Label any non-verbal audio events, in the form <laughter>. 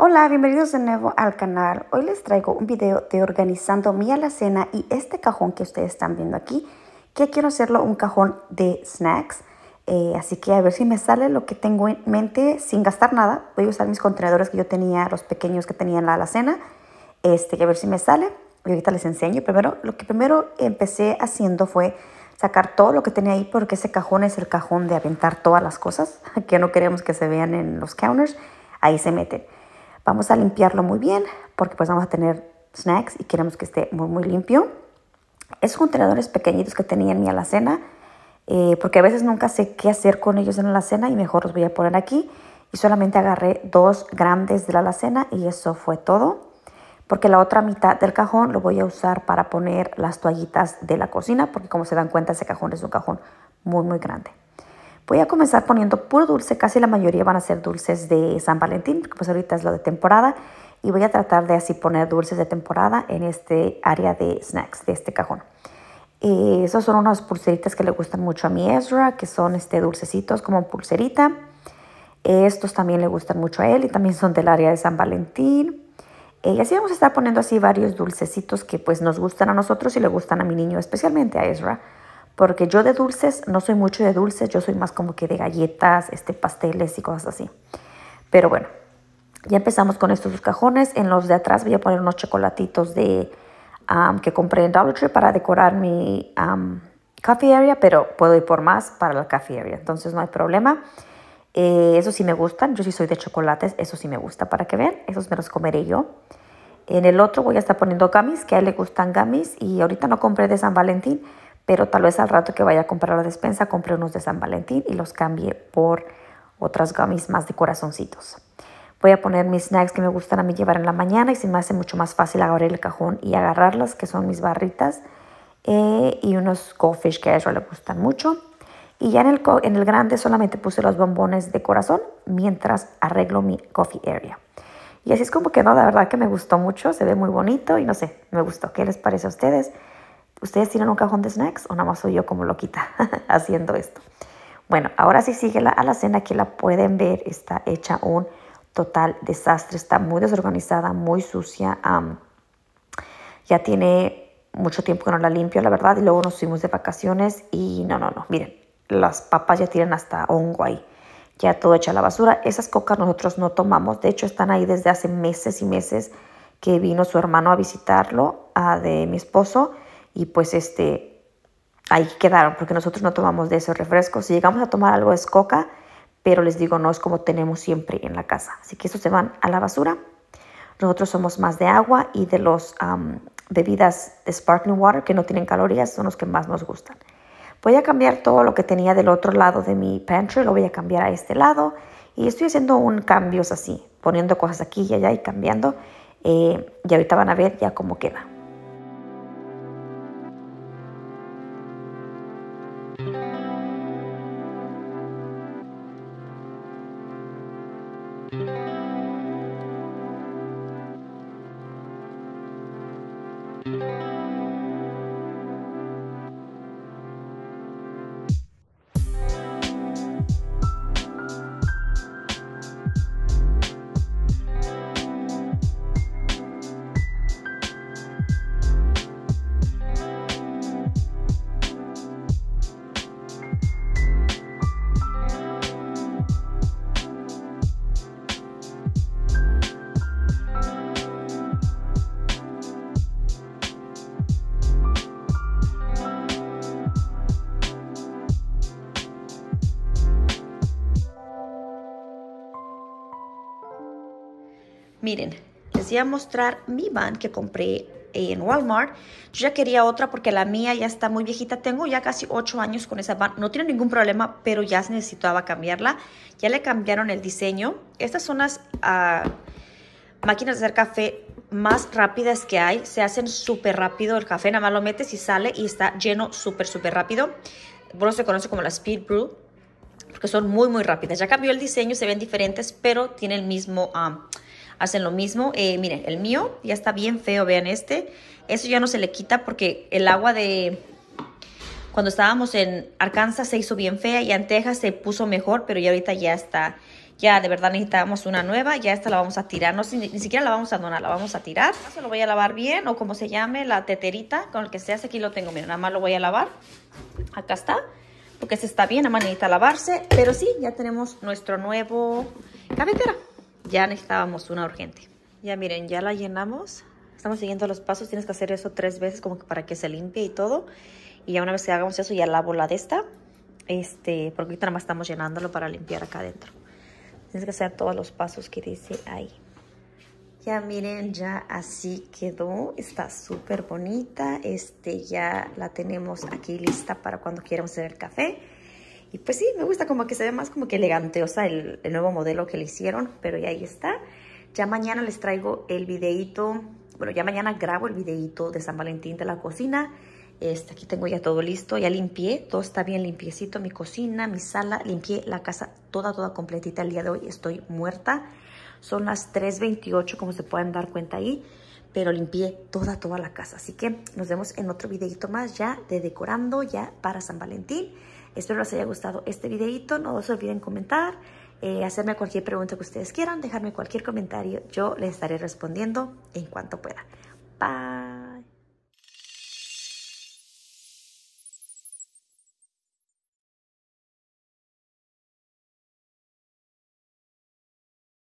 Hola, bienvenidos de nuevo al canal. Hoy les traigo un video de organizando mi alacena y este cajón que ustedes están viendo aquí, que quiero hacerlo un cajón de snacks. Eh, así que a ver si me sale lo que tengo en mente sin gastar nada. Voy a usar mis contenedores que yo tenía, los pequeños que tenía en la alacena. Este, a ver si me sale. Y ahorita les enseño. Primero, lo que primero empecé haciendo fue sacar todo lo que tenía ahí porque ese cajón es el cajón de aventar todas las cosas <laughs> que no queremos que se vean en los counters. Ahí se meten. Vamos a limpiarlo muy bien porque pues vamos a tener snacks y queremos que esté muy muy limpio. Esos contenedores pequeñitos que tenía en mi alacena, eh, porque a veces nunca sé qué hacer con ellos en la alacena y mejor los voy a poner aquí. Y solamente agarré dos grandes de la alacena y eso fue todo. Porque la otra mitad del cajón lo voy a usar para poner las toallitas de la cocina, porque como se dan cuenta ese cajón es un cajón muy muy grande. Voy a comenzar poniendo puro dulce, casi la mayoría van a ser dulces de San Valentín, porque pues ahorita es lo de temporada. Y voy a tratar de así poner dulces de temporada en este área de snacks, de este cajón. Eh, esos son unas pulseritas que le gustan mucho a mi Ezra, que son este dulcecitos como pulserita. Estos también le gustan mucho a él y también son del área de San Valentín. Eh, y así vamos a estar poniendo así varios dulcecitos que pues nos gustan a nosotros y le gustan a mi niño, especialmente a Ezra porque yo de dulces no soy mucho de dulces, yo soy más como que de galletas, este, pasteles y cosas así. Pero bueno, ya empezamos con estos dos cajones. En los de atrás voy a poner unos chocolatitos de, que compré en Dollar Tree para decorar mi coffee area, pero puedo ir por más para la coffee area, entonces no hay problema. Eh, esos sí me gustan, yo sí soy de chocolates, eso sí me gusta para que vean, esos me los comeré yo. En el otro voy a estar poniendo gummies, que a él le gustan gummies y ahorita no compré de San Valentín, pero tal vez al rato que vaya a comprar la despensa compre unos de San Valentín y los cambie por otras gummies más de corazoncitos. Voy a poner mis snacks que me gustan a mí llevar en la mañana y se me hace mucho más fácil agarrar el cajón y agarrarlas, que son mis barritas eh, y unos goldfish que a eso le gustan mucho. Y ya en el, en el grande solamente puse los bombones de corazón mientras arreglo mi coffee area. Y así es como quedó, la verdad que me gustó mucho, se ve muy bonito y no sé, me gustó. ¿Qué les parece a ustedes? ¿Ustedes tienen un cajón de snacks o nada más soy yo como loquita <laughs> haciendo esto? Bueno, ahora sí sigue la alacena, aquí la pueden ver, está hecha un total desastre, está muy desorganizada, muy sucia. ya tiene mucho tiempo que no la limpio, la verdad, y luego nos fuimos de vacaciones y no, no, no, miren, las papas ya tienen hasta hongo ahí, ya todo hecha la basura. Esas cocas nosotros no tomamos, de hecho están ahí desde hace meses y meses que vino su hermano a visitarlo, a de mi esposo, y pues este, ahí quedaron, porque nosotros no tomamos de esos refrescos. Si llegamos a tomar algo es coca, pero les digo, no es como tenemos siempre en la casa. Así que esos se van a la basura. Nosotros somos más de agua y de los bebidas de sparkling water que no tienen calorías son los que más nos gustan. Voy a cambiar todo lo que tenía del otro lado de mi pantry, lo voy a cambiar a este lado y estoy haciendo un cambios así, poniendo cosas aquí y allá y cambiando. Eh, y ahorita van a ver ya cómo queda. Miren, les voy a mostrar mi van que compré en Walmart. Yo ya quería otra porque la mía ya está muy viejita. Tengo ya casi 8 años con esa van. No tiene ningún problema, pero ya necesitaba cambiarla. Ya le cambiaron el diseño. Estas son las ah, máquinas de hacer café más rápidas que hay. Se hacen súper rápido. El café nada más lo metes y sale y está lleno súper, súper rápido. Bueno, se conoce como la Speed Brew porque son muy, muy rápidas. Ya cambió el diseño, se ven diferentes, pero tiene el mismo... Ah, hacen lo mismo. Eh, miren, el mío ya está bien feo, vean este. Eso ya no se le quita porque el agua de... Cuando estábamos en Arkansas se hizo bien fea y en Texas se puso mejor, pero ya ahorita ya está, Ya de verdad necesitamos una nueva, ya esta la vamos a tirar, no ni, siquiera la vamos a donar, la vamos a tirar. Se lo voy a lavar bien o como se llame, la teterita, con el que se hace, aquí lo tengo, miren, nada más lo voy a lavar. Acá está, porque se está bien, nada más necesita lavarse, pero sí, ya tenemos nuestro nuevo cafetera. Ya necesitábamos una urgente. Ya miren, ya la llenamos, estamos siguiendo los pasos, tienes que hacer eso tres veces como que para que se limpie y todo. Y ya una vez que hagamos eso, ya lavo la de esta, este, porque ahorita nada más estamos llenándolo para limpiar acá adentro. Tienes que hacer todos los pasos que dice ahí. Ya miren, ya así quedó. Está súper bonita. Este, ya la tenemos aquí lista para cuando quieramos hacer el café. Y pues sí, me gusta como que se ve más como que elegante, o sea, el, el nuevo modelo que le hicieron. Pero ya ahí está. Ya mañana les traigo el videito. Bueno, ya mañana grabo el videito de San Valentín de la cocina. Este, aquí tengo ya todo listo, ya limpié, todo está bien limpiecito, mi cocina, mi sala, limpié la casa toda, toda completita el día de hoy, estoy muerta. Son las 3.28 como se pueden dar cuenta ahí, pero limpié toda, toda la casa. Así que nos vemos en otro videito más ya de decorando ya para San Valentín. Espero les haya gustado este videito, no se olviden comentar, eh, hacerme cualquier pregunta que ustedes quieran, dejarme cualquier comentario, yo les estaré respondiendo en cuanto pueda. Bye.